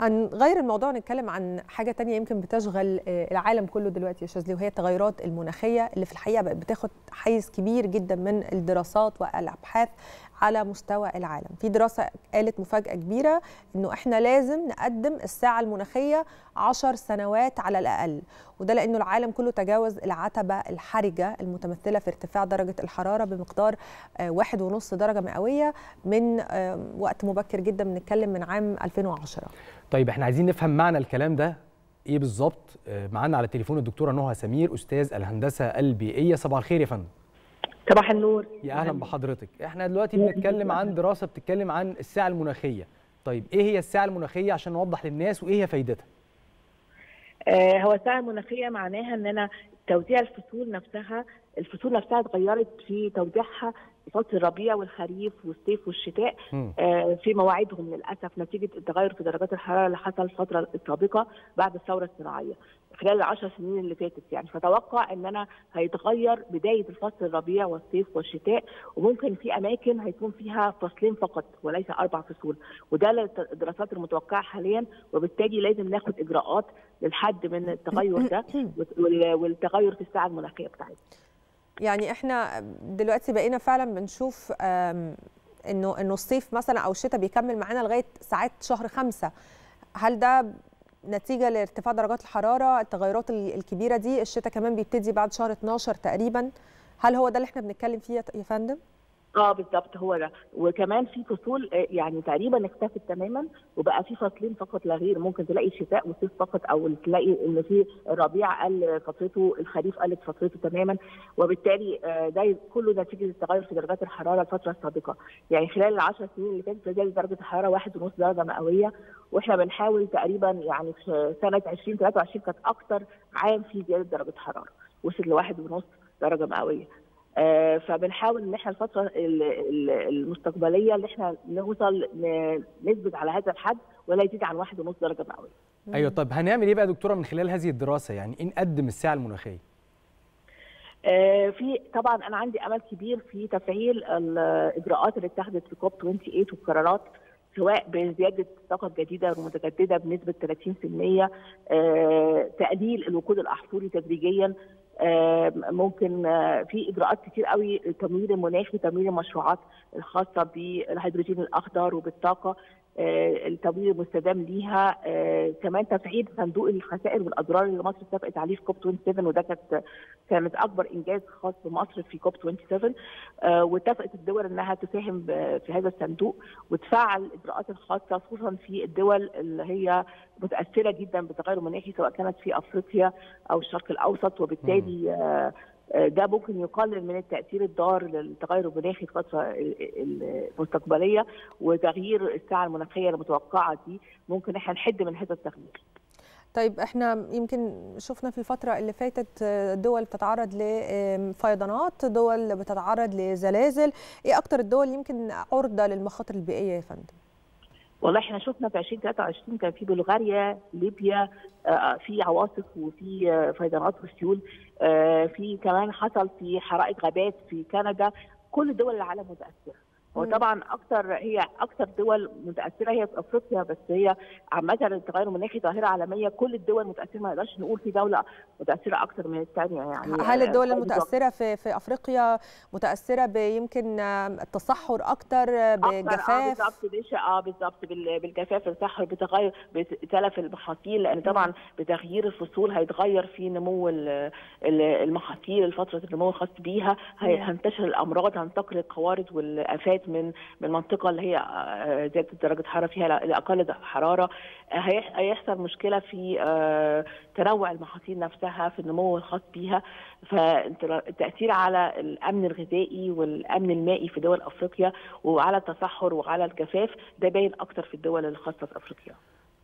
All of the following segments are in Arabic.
هنغير الموضوع ونتكلم عن حاجة تانية يمكن بتشغل العالم كله دلوقتي يا شاذلي وهي التغيرات المناخية اللي في الحقيقة بقت بتاخد حيز كبير جدا من الدراسات والأبحاث. على مستوى العالم. في دراسة قالت مفاجأة كبيرة إنه إحنا لازم نقدم الساعة المناخية عشر سنوات على الأقل. وده لأنه العالم كله تجاوز العتبة الحرجة المتمثلة في ارتفاع درجة الحرارة بمقدار واحد ونص درجة مئوية من وقت مبكر جدا بنتكلم من عام 2010 طيب إحنا عايزين نفهم معنى الكلام ده. إيه بالظبط؟ معانا على التليفون الدكتورة نهى سمير أستاذ الهندسة البيئية. صباح الخير يا فندم. صباح النور. يا أهلا بحضرتك. إحنا دلوقتي بنتكلم عن دراسة بتتكلم عن الساعة المناخية. طيب إيه هي الساعة المناخية عشان نوضح للناس وإيه هي فايدتها؟ آه هو الساعة المناخية معناها إن أنا توزيع الفصول نفسها الفصول نفسها اتغيرت في توزيعها فصل الربيع والخريف والصيف والشتاء. آه في مواعيدهم للأسف نتيجة التغير في درجات الحرارة اللي حصل الفترة السابقة بعد الثورة الصناعية. خلال العشر سنين اللي فاتت يعني. فتوقع إن أنا هيتغير بداية الفصل الربيع والصيف والشتاء وممكن في أماكن هيكون فيها فصلين فقط وليس أربع فصول. وده الدراسات المتوقعة حاليا وبالتالي لازم ناخد إجراءات للحد من التغير ده والتغير في الساعة المناخية بتاعتنا. يعني إحنا دلوقتي بقينا فعلا بنشوف إنه إنه الصيف مثلا أو الشتاء بيكمل معانا لغاية ساعات شهر خمسة. هل ده نتيجة لارتفاع درجات الحرارة التغيرات الكبيرة دي الشتاء كمان بيبتدي بعد شهر 12 تقريبا. هل هو ده اللي إحنا بنتكلم فيه يا فندم؟ آه بالظبط هو ده. وكمان في فصول يعني تقريبا اختفت تماما وبقى في فصلين فقط لا غير. ممكن تلاقي شتاء وصيف فقط أو تلاقي إن في الربيع قل فترته الخريف قلت فترته تماما. وبالتالي ده كله نتيجة التغير في درجات الحرارة الفترة السابقة. يعني خلال العشر سنين اللي فاتت زادت درجة الحرارة واحد ونص درجة مئوية. وإحنا بنحاول تقريبا يعني في سنة 2023 كانت أكثر عام في زيادة درجة حرارة. وصل لواحد ونص درجة مئوية. آه فبنحاول إن إحنا الفترة المستقبلية اللي إحنا نوصل نثبت على هذا الحد ولا يزيد عن واحد ونص درجة مئويه. أيوه طب هنعمل إيه بقى يا دكتورة من خلال هذه الدراسة يعني إيه نقدم الساعة المناخية؟ آه في طبعا أنا عندي أمل كبير في تفعيل الإجراءات اللي اتخذت في كوب 28 والقرارات سواء بزيادة الطاقه الجديده والمتجدده بنسبة 30% آه تقليل الوقود الأحفوري تدريجيا آه ممكن آه في إجراءات كتير قوي تمويل المناخي تمويل المشروعات الخاصة بالهيدروجين الأخضر وبالطاقة. التمويل المستدام ليها. كمان تفعيل صندوق الخسائر والأضرار اللي مصر اتفقت عليه في كوب 27 وده كانت كانت أكبر إنجاز خاص بمصر في كوب 27 واتفقت الدول إنها تساهم في هذا الصندوق وتفعل الاجراءات الخاصه خصوصا في الدول اللي هي متأثرة جدا بالتغير المناخي سواء كانت في أفريقيا أو الشرق الأوسط وبالتالي ده ممكن يقلل من التأثير الضار للتغير المناخي الفترة المستقبلية وتغيير الساعة المناخية المتوقعة دي ممكن إحنا نحد من هذا التغيير. طيب إحنا يمكن شفنا في الفترة اللي فاتت دول بتتعرض لفيضانات دول بتتعرض لزلازل إيه أكتر الدول يمكن عرضة للمخاطر البيئية يا فندم؟ والله إحنا شفنا في 2023 كان في بلغاريا ليبيا آه في عواصف وفي آه فيضانات وسيول آه في كمان حصل في حرائق غابات في كندا. كل دول العالم متأثرة. وطبعا أكثر هي أكثر دول متأثرة هي في أفريقيا بس هي عامة التغير المناخي ظاهرة عالمية كل الدول متأثرة ما نقدرش نقول في دولة متأثرة أكثر من الثانية يعني. هل الدول المتأثرة في في أفريقيا متأثرة بيمكن التصحر أكثر بجفاف آه بالظبط آه بالظبط بالجفاف التصحر بتغير بتلف المحاصيل لأن طبعا بتغيير الفصول هيتغير في نمو المحاصيل فترة النمو الخاص بيها هينتشر الأمراض هتنتقل القوارض والآفات من من المنطقة اللي هي زيادة درجه الحراره فيها لاقل حرارة. هيحصل مشكلة في تنوع المحاصيل نفسها في النمو الخاص بيها. فالتأثير على الأمن الغذائي والأمن المائي في دول أفريقيا وعلى التصحر وعلى الجفاف ده باين أكتر في الدول الخاصه في أفريقيا.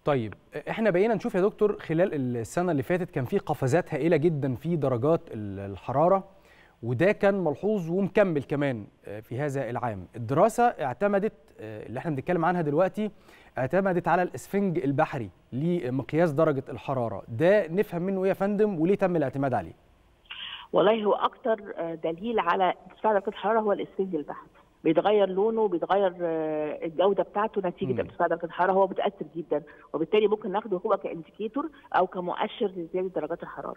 طيب إحنا بقينا نشوف يا دكتور خلال السنة اللي فاتت كان في قفزات هائلة جدا في درجات الحرارة. وده كان ملحوظ ومكمل كمان في هذا العام. الدراسة اعتمدت اللي إحنا بنتكلم عنها دلوقتي اعتمدت على الاسفنج البحري لمقياس درجة الحرارة. ده نفهم منه إيه يا فندم؟ وليه تم الاعتماد عليه؟ والله هو أكتر دليل على درجة الحرارة هو الاسفنج البحري. بيتغير لونه بيتغير الجودة بتاعته نتيجة ارتفاع درجه الحرارة هو متأثر جدا وبالتالي ممكن ناخده هو كإنديكيتور أو كمؤشر لزيادة درجات الحرارة.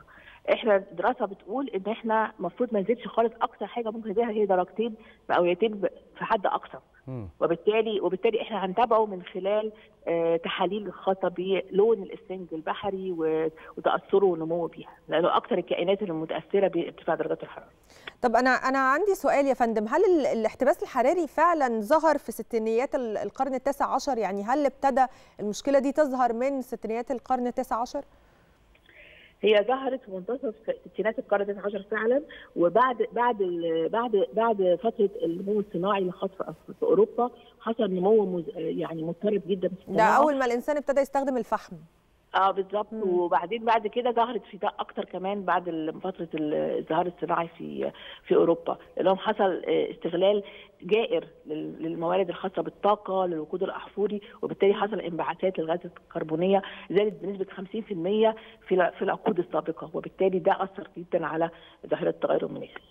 إحنا الدراسة بتقول إن إحنا المفروض ما نزيدش خالص اقصى حاجة ممكن نزيدها هي درجتين مئويتين في حد اقصى. وبالتالي وبالتالي إحنا هنتابعه من خلال آه تحاليل الخاصه بلون الإسفنج البحري وتأثره ونموه بيها لأنه أكثر الكائنات المتأثرة بارتفاع درجات الحرارة. طب أنا أنا عندي سؤال يا فندم هل الاحتباس الحراري فعلا ظهر في ستينيات القرن التاسع عشر يعني هل ابتدى المشكلة دي تظهر من ستينيات القرن التاسع عشر؟ هي ظهرت في منتصف ستينات القرن التاسع عشر فعلا وبعد بعد بعد بعد فترة النمو الصناعي اللي خاص في أوروبا حصل نمو يعني مضطرب جدا في ده أول ما الإنسان ابتدى يستخدم الفحم. آه بالظبط وبعدين بعد كده ظهرت في ده أكتر كمان بعد فترة الازدهار الصناعي في في أوروبا لانهم حصل استغلال جائر للموارد الخاصة بالطاقة للوقود الأحفوري وبالتالي حصل انبعاثات للغازات الكربونية زادت بنسبة 50% في في العقود السابقة. وبالتالي ده أثر جدا على ظاهرة التغير المناخي.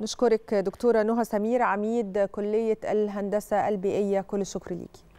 نشكرك دكتورة نهى سمير عميد كلية الهندسة البيئية. كل الشكر ليكي.